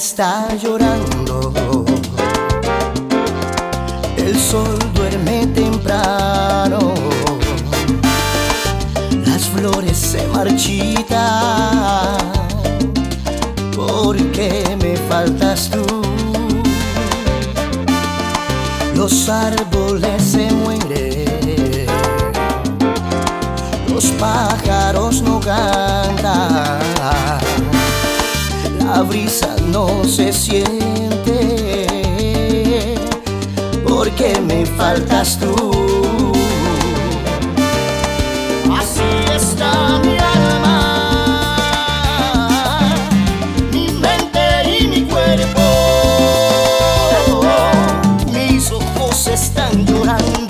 está llorando, el sol duerme temprano, las flores se marchitan, porque me faltas tú. Los árboles se mueren, los pájaros no cantan la brisa no se siente porque me faltas tú. Así está mi alma, mi mente y mi cuerpo. Mis ojos están llorando.